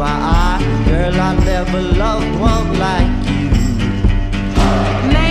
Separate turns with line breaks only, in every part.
my eye. Girl, I never loved one like you.
Man.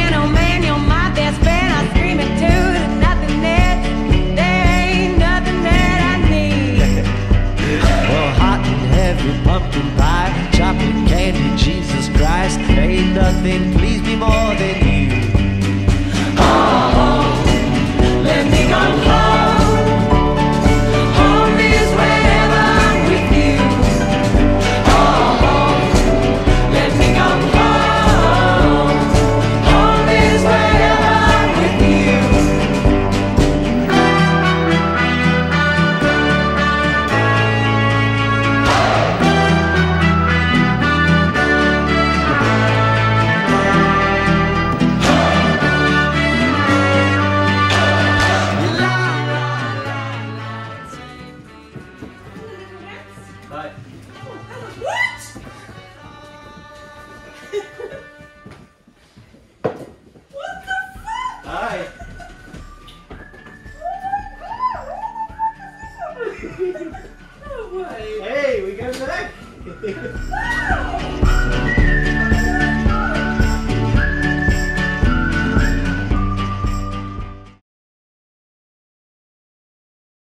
Bye. What? what the fuck? Hi. oh no
way. Hey, we got back. Ah!